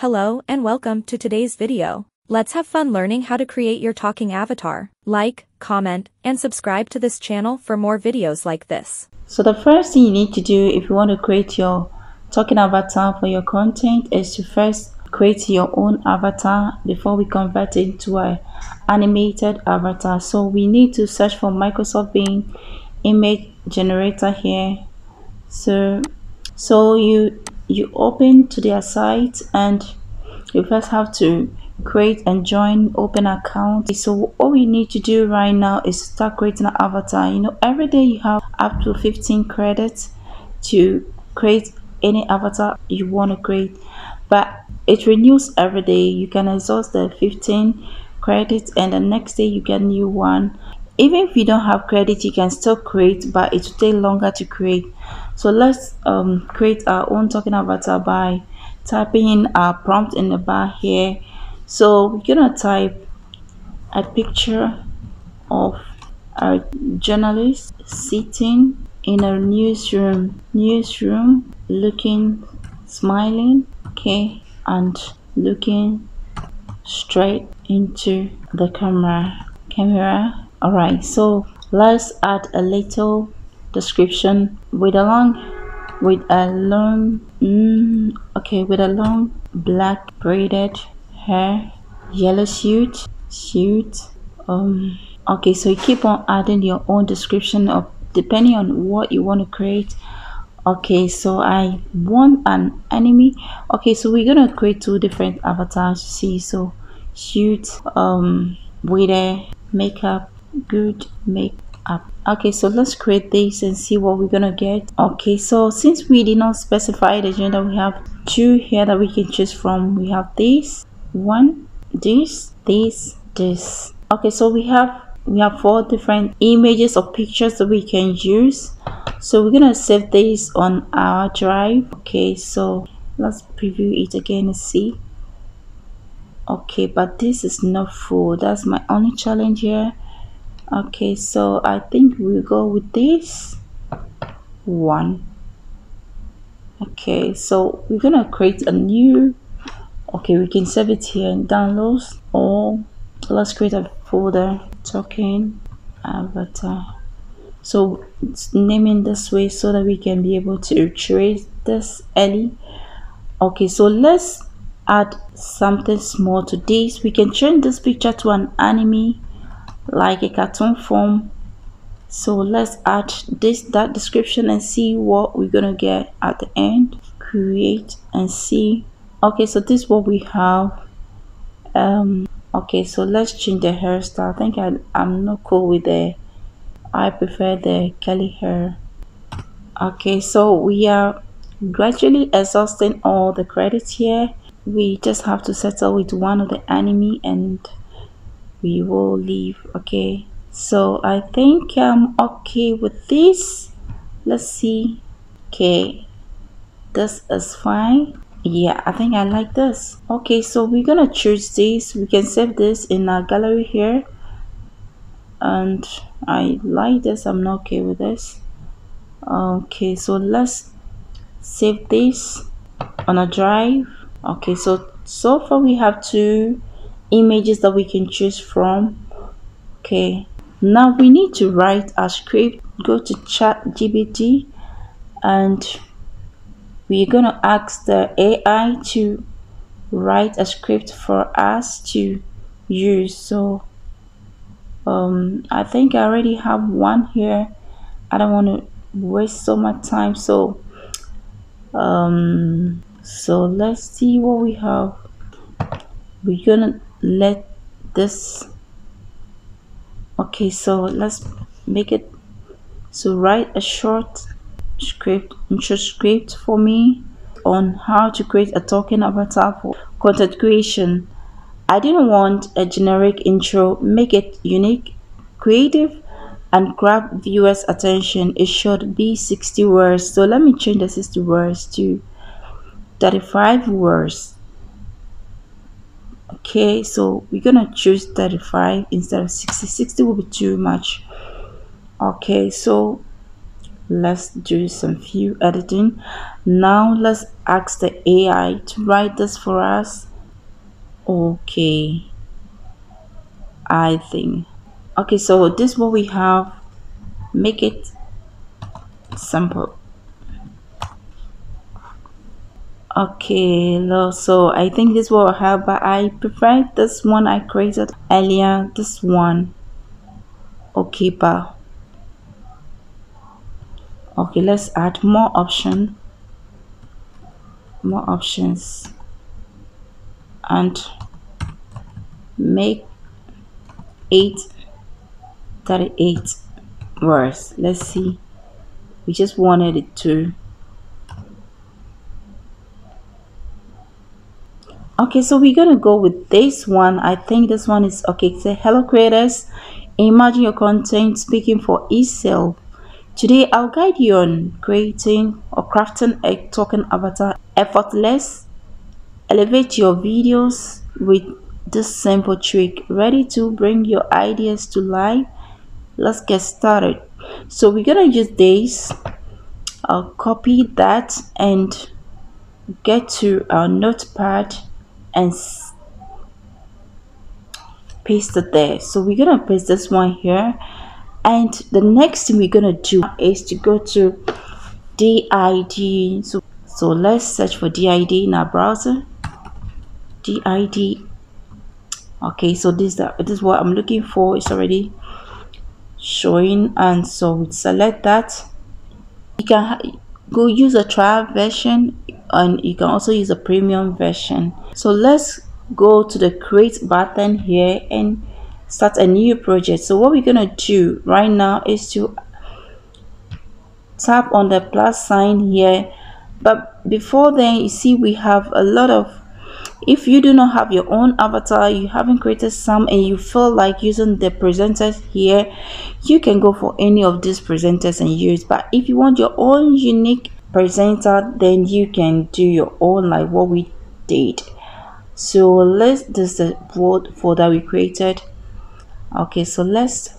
Hello and welcome to today's video. Let's have fun learning how to create your talking avatar. Like, comment, and subscribe to this channel for more videos like this. So the first thing you need to do if you want to create your talking avatar for your content is to first create your own avatar before we convert it to an animated avatar. So we need to search for Microsoft Bing image generator here. So so you you open to their site and you first have to create and join open account. So all we need to do right now is start creating an avatar. You know every day you have up to 15 credits to create any avatar you want to create. But it renews every day. You can exhaust the 15 credits and the next day you get new one. Even if you don't have credit you can still create but it will take longer to create so let's um, create our own talking avatar by typing in our prompt in the bar here. So we're gonna type a picture of a journalist sitting in a newsroom newsroom looking smiling okay and looking straight into the camera. Camera. All right so let's add a little description with a long with a long mm, okay with a long black braided hair yellow suit suit um okay so you keep on adding your own description of depending on what you want to create. Okay so i want an enemy. Okay so we're gonna create two different avatars see so suit um with a makeup good makeup okay so let's create this and see what we're gonna get. Okay so since we did not specify the gender we have two here that we can choose from. We have this one this this this. Okay so we have we have four different images or pictures that we can use. So we're gonna save this on our drive. Okay so let's preview it again and see. Okay but this is not full. That's my only challenge here okay so i think we'll go with this one. Okay so we're gonna create a new okay we can save it here in downloads or let's create a folder token avatar. So it's naming this way so that we can be able to trace this early okay so let's add something small to this. We can change this picture to an anime like a cartoon form. So let's add this that description and see what we're gonna get at the end. Create and see. Okay so this is what we have. Um okay so let's change the hairstyle. I think I, i'm not cool with the i prefer the curly hair. Okay so we are gradually exhausting all the credits here. We just have to settle with one of the anime and we will leave okay? So i think i'm okay with this. Let's see. Okay. This is fine. Yeah i think i like this. Okay so we're gonna choose this. We can save this in our gallery here. And i like this. I'm not okay with this. Okay so let's save this on a drive. Okay so so far we have two images that we can choose from. Okay. Now we need to write a script go to ChatGPT and we're going to ask the AI to write a script for us to use. So um, I think I already have one here. I don't want to waste so much time so um, so let's see what we have. We're gonna let this okay so let's make it so write a short script intro script for me on how to create a talking avatar for content creation. I didn't want a generic intro make it unique creative and grab viewers attention. It should be 60 words so let me change the 60 words to 35 words okay so we're gonna choose 35 instead of 60 60 will be too much. Okay so let's do some few editing. Now let's ask the ai to write this for us. Okay. I think. Okay so this what we have. Make it simple okay so i think this will help but i prefer this one. I created earlier this one. Okay but okay let's add more option. More options. And make 8 38 words. Let's see. We just wanted it to okay so we're gonna go with this one. I think this one is okay say hello creators. Imagine your content speaking for itself. Today i'll guide you on creating or crafting a token avatar. Effortless. Elevate your videos with this simple trick. Ready to bring your ideas to life. Let's get started. So we're gonna use this. I'll copy that and get to our notepad and paste it there. So we're gonna paste this one here. And the next thing we're gonna do is to go to did so so let's search for D-ID in our browser. D-ID okay so this is this is what i'm looking for. It's already showing. And so we select that. You can go use a trial version and you can also use a premium version. So let's go to the create button here and start a new project. So what we're gonna do right now is to tap on the plus sign here. But before then you see we have a lot of if you do not have your own avatar you haven't created some and you feel like using the presenters here you can go for any of these presenters and use. But if you want your own unique presenter then you can do your own like what we did. So let's this is the board folder we created. Okay so let's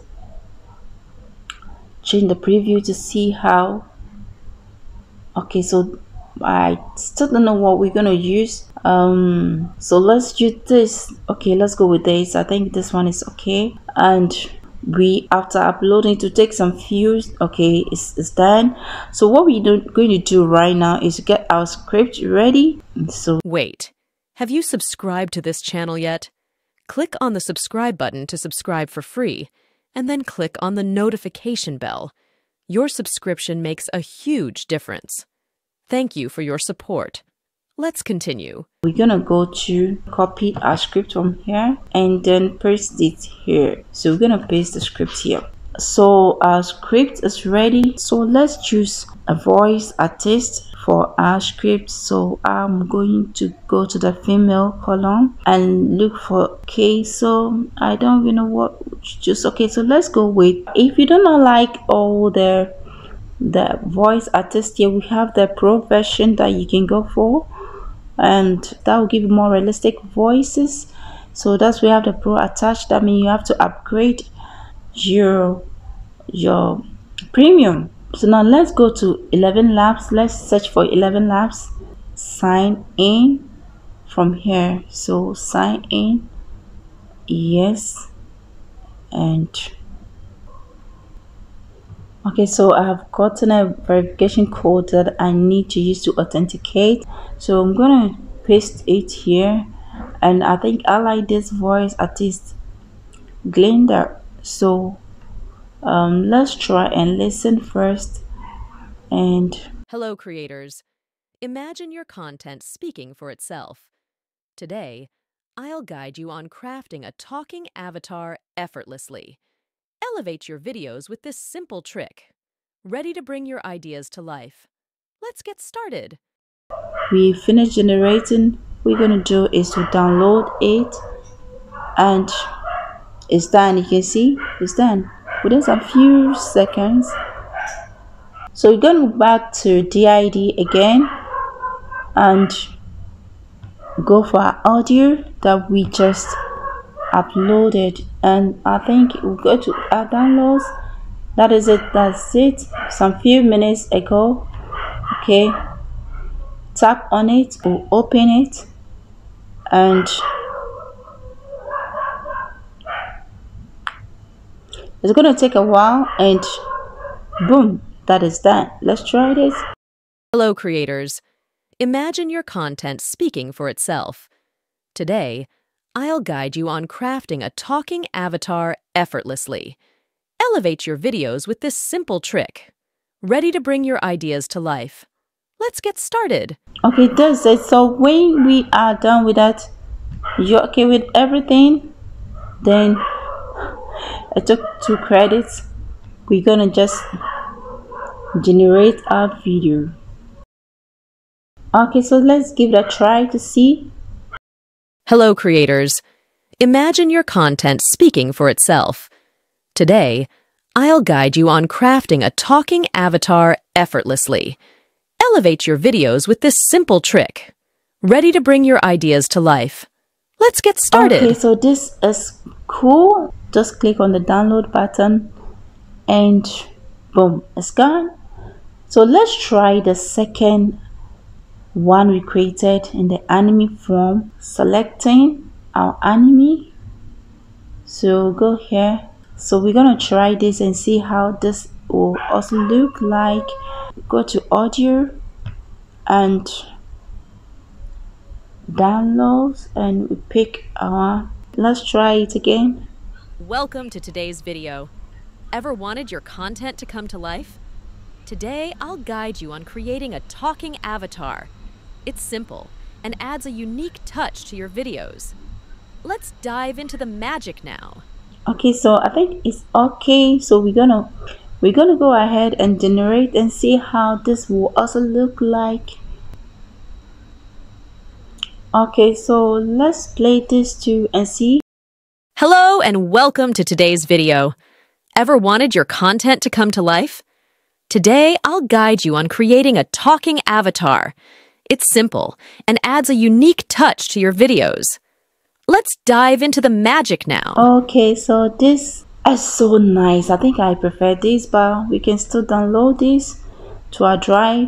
change the preview to see how. Okay so I still don't know what we're gonna use. Um so let's use this. Okay let's go with this. I think this one is okay. And we after uploading to take some views okay it's, it's done. So what we're going to do right now is get our script ready. So wait have you subscribed to this channel yet? Click on the subscribe button to subscribe for free and then click on the notification bell. Your subscription makes a huge difference. Thank you for your support let's continue. We're gonna go to copy our script from here and then paste it here. So we're gonna paste the script here. So our script is ready. So let's choose a voice artist for our script. So i'm going to go to the female column and look for okay so i don't even know what just okay so let's go with if you do not like all the the voice artist here we have the pro version that you can go for and that will give you more realistic voices. So that's we have the pro attached that means you have to upgrade your your premium. So now let's go to ElevenLabs. Let's search for ElevenLabs. Sign in from here. So sign in yes and okay so i have gotten a verification code that i need to use to authenticate. So i'm gonna paste it here. And i think i like this voice artist glenda. So um, let's try and listen first and hello creators. Imagine your content speaking for itself. Today i'll guide you on crafting a talking avatar effortlessly Elevate your videos with this simple trick. Ready to bring your ideas to life? Let's get started. We finished generating. We're to do is to download it and it's done. You can see it's done within a few seconds. So we're gonna go back to D-ID again and go for our audio that we just uploaded and I think we go to our downloads that is it that's it some few minutes ago okay tap on it or open it and it's to take a while and boom that is done let's try this Hello, creators. Imagine your content speaking for itself. Today, I'll guide you on crafting a talking avatar effortlessly. Elevate your videos with this simple trick. Ready to bring your ideas to life? Let's get started. okay that's it so when we are done with that you're okay with everything then i took two credits we're gonna just generate our video okay so let's give it a try to see Hello, creators. Imagine your content speaking for itself. Today, I'll guide you on crafting a talking avatar effortlessly. Elevate your videos with this simple trick. Ready to bring your ideas to life? Let's get started. Okay, so this is cool. Just click on the download button and boom, it's gone. So let's try the second one we created in the anime form. Selecting our anime. So go here. So we're gonna try this and see how this will also look like. Go to audio and downloads and we pick our let's try it again Welcome to today's video. Ever wanted your content to come to life? Today, I'll guide you on creating a talking avatar. It's simple and adds a unique touch to your videos. Let's dive into the magic now. okay so i think it's okay so we're gonna we're gonna go ahead and generate and see how this will also look like okay so let's play this too and see Hello and welcome to today's video. Ever wanted your content to come to life? Today, I'll guide you on creating a talking avatar. It's simple and adds a unique touch to your videos. Let's dive into the magic now. okay so this is so nice i think i prefer this but we can still download this to our drive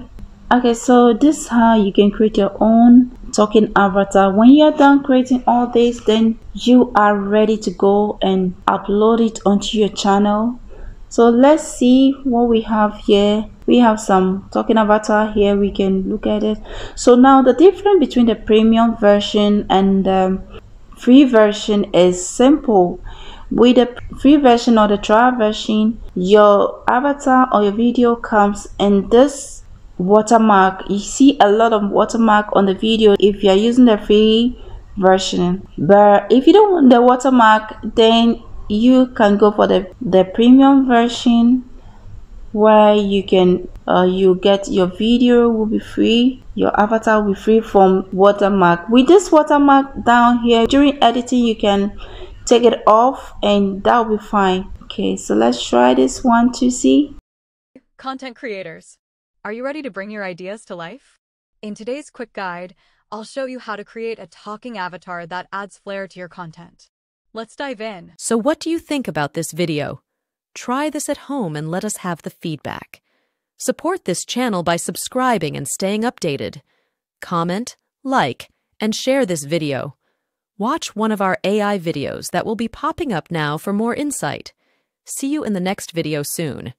okay so this is how you can create your own talking avatar when you're done creating all this then you are ready to go and upload it onto your channel so let's see what we have here. We have some talking avatar here we can look at it. So now the difference between the premium version and um, free version is simple. With the free version or the trial version your avatar or your video comes in this watermark. You see a lot of watermark on the video if you're using the free version. But if you don't want the watermark then you can go for the the premium version where you can uh, you get your video will be free your avatar will be free from watermark with this watermark down here during editing you can take it off and that will be fine okay so let's try this one to see Content creators, are you ready to bring your ideas to life? In today's quick guide, I'll show you how to create a talking avatar that adds flair to your content. Let's dive in. So, what do you think about this video? Try this at home and let us have the feedback. Support this channel by subscribing and staying updated. Comment, like, and share this video. Watch one of our AI videos that will be popping up now for more insight. See you in the next video soon.